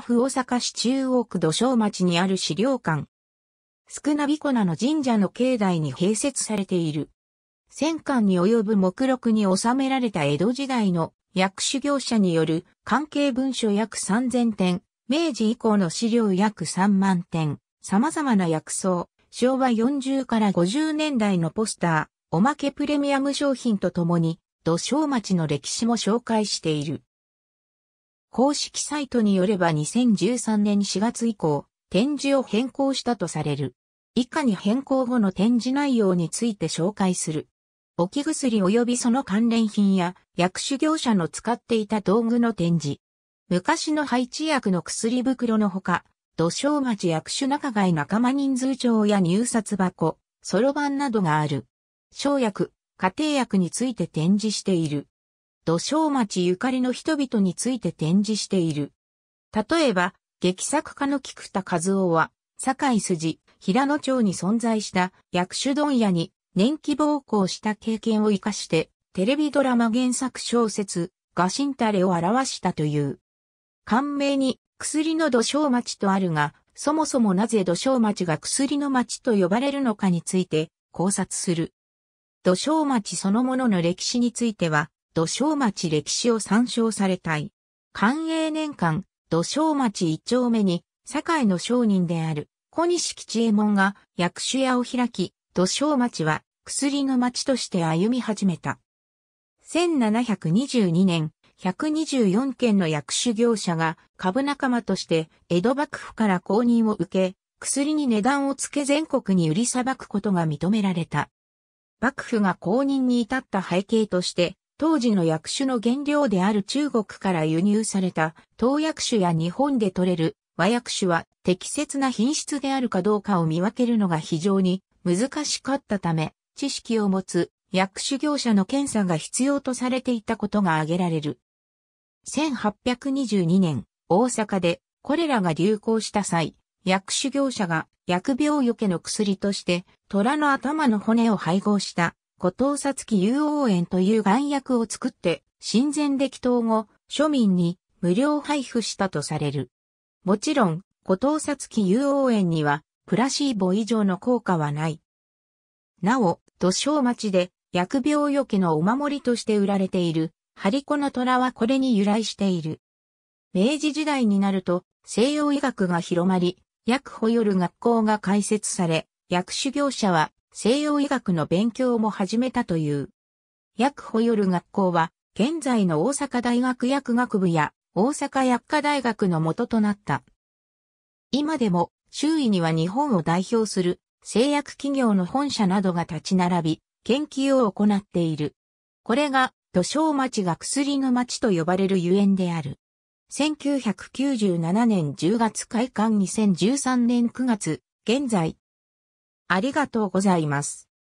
府大阪市中央区土庄町にある資料館。少なびこなの神社の境内に併設されている。戦艦に及ぶ目録に収められた江戸時代の薬種業者による関係文書約3000点、明治以降の資料約3万点、様々な薬草、昭和40から50年代のポスター、おまけプレミアム商品とともに、土庄町の歴史も紹介している。公式サイトによれば2013年4月以降、展示を変更したとされる。以下に変更後の展示内容について紹介する。置き薬及びその関連品や薬種業者の使っていた道具の展示。昔の配置薬の薬袋のほか、土庄町薬種仲買仲間人数帳や入札箱、そろばんなどがある。生薬、家庭薬について展示している。土庄町ゆかりの人々について展示している。例えば、劇作家の菊田和夫は、堺筋、平野町に存在した薬種問屋に年季暴行した経験を活かして、テレビドラマ原作小説、ガシンタレを表したという。感銘に薬の土庄町とあるが、そもそもなぜ土庄町が薬の町と呼ばれるのかについて考察する。土庄町そのものの歴史については、土庄町歴史を参照されたい。寛永年間、土庄町一丁目に、堺の商人である小西吉右衛門が薬種屋を開き、土庄町は薬の町として歩み始めた。1722年、124件の薬種業者が株仲間として江戸幕府から公認を受け、薬に値段をつけ全国に売りさばくことが認められた。幕府が公認に至った背景として、当時の薬種の原料である中国から輸入された東薬種や日本で取れる和薬種は適切な品質であるかどうかを見分けるのが非常に難しかったため、知識を持つ薬種業者の検査が必要とされていたことが挙げられる。1822年、大阪でコレラが流行した際、薬種業者が薬病よけの薬として虎の頭の骨を配合した後藤薩木有王炎という眼薬を作って親善歴統後、庶民に無料配布したとされる。もちろん、後藤薩木有王炎にはプラシーボ以上の効果はない。なお、土庄町で薬病よけのお守りとして売られているハリコの虎はこれに由来している。明治時代になると西洋医学が広まり、薬保よる学校が開設され、薬種業者は西洋医学の勉強も始めたという。薬保よる学校は、現在の大阪大学薬学部や大阪薬科大学の元となった。今でも周囲には日本を代表する製薬企業の本社などが立ち並び、研究を行っている。これが土庄町が薬の町と呼ばれるゆえんである。1997年10月開館2013年9月、現在。ありがとうございます。